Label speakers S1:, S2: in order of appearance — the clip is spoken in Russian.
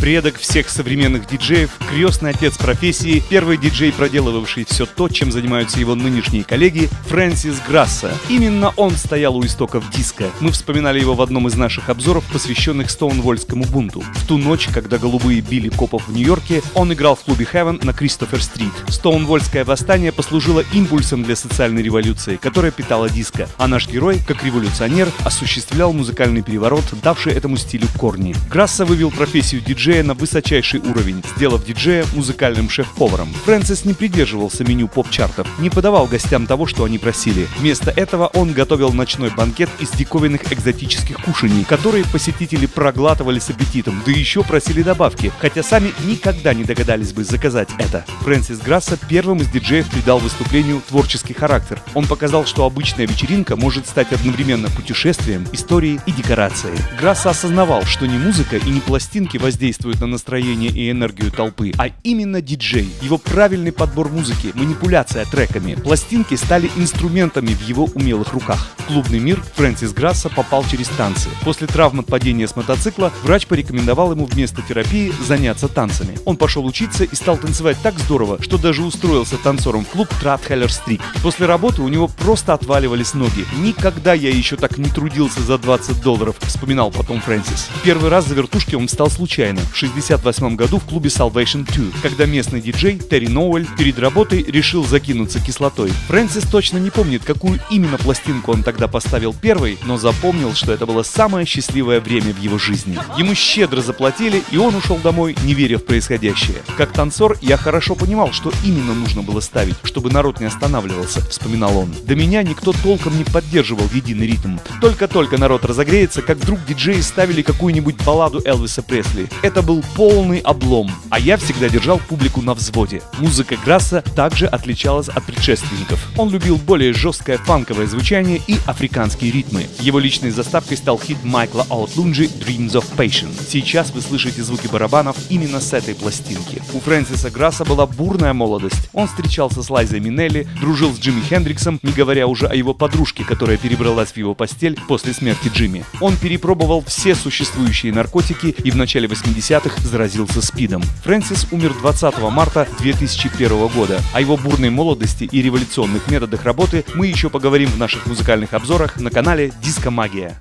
S1: Предок всех современных диджеев, крестный отец профессии, первый диджей, проделывавший все то, чем занимаются его нынешние коллеги, Фрэнсис Грасса. Именно он стоял у истоков диска. Мы вспоминали его в одном из наших обзоров, посвященных Стоунвольскому бунту. В ту ночь, когда голубые били копов в Нью-Йорке, он играл в клубе Heaven на Кристофер-стрит. Стоунвольское восстание послужило импульсом для социальной революции, которая питала диско. А наш герой, как революционер, осуществлял музыкальный переворот, давший этому стилю корни. Грасса вывел профессию диджея на высочайший уровень, сделав диджея музыкальным шеф-поваром. Фрэнсис не придерживался меню поп-чартов, не подавал гостям того, что они просили. Вместо этого он готовил ночной банкет из диковинных экзотических кушаний, которые посетители проглатывали с аппетитом, да еще просили добавки, хотя сами никогда не догадались бы заказать это. Фрэнсис Грасса первым из диджеев придал выступлению творческий характер. Он показал, что обычная вечеринка может стать одновременно путешествием, историей и декорацией. Грасса осознавал, что не музыка и не пластинки воздействуют на настроение и энергию толпы, а именно диджей, его правильный подбор музыки, манипуляция треками. Пластинки стали инструментами в его умелых руках. В клубный мир Фрэнсис Грасса попал через танцы. После травм от падения с мотоцикла врач порекомендовал ему вместо терапии заняться танцами. Он пошел учиться и стал танцевать так здорово, что даже устроился танцором в клуб Тратхеллер Стрик. После работы у него просто отваливались ноги. Никогда я еще так не трудился за 20 долларов, вспоминал потом Фрэнсис. Первый раз за вертушки он стал случайно, в 68 году в клубе Salvation 2, когда местный диджей Терри Ноуэль перед работой решил закинуться кислотой. Фрэнсис точно не помнит, какую именно пластинку он тогда поставил первой, но запомнил, что это было самое счастливое время в его жизни. Ему щедро заплатили, и он ушел домой, не веря в происходящее. Как танцор, я хорошо понимал, что именно нужно было ставить, чтобы народ не останавливался, вспоминал он. До меня никто толком не поддерживал единый ритм. Только-только народ разогреется, как вдруг диджеи ставили какую-нибудь балладу Элвиса Пресли. Это был полный облом, а я всегда держал публику на взводе. Музыка Грасса также отличалась от предшественников. Он любил более жесткое фанковое звучание и африканские ритмы. Его личной заставкой стал хит Майкла Аутлунджи «Dreams of Patience». Сейчас вы слышите звуки барабанов именно с этой пластинки. У Фрэнсиса Грасса была бурная молодость. Он встречался с Лайзой Минелли, дружил с Джимми Хендриксом, не говоря уже о его подружке, которая перебралась в его постель после смерти Джимми. Он перепробовал все существующие наркотики и в начале 80-х заразился СПИДом. Фрэнсис умер 20 марта 2001 года. О его бурной молодости и революционных методах работы мы еще поговорим в наших музыкальных обзорах на канале Диско Магия.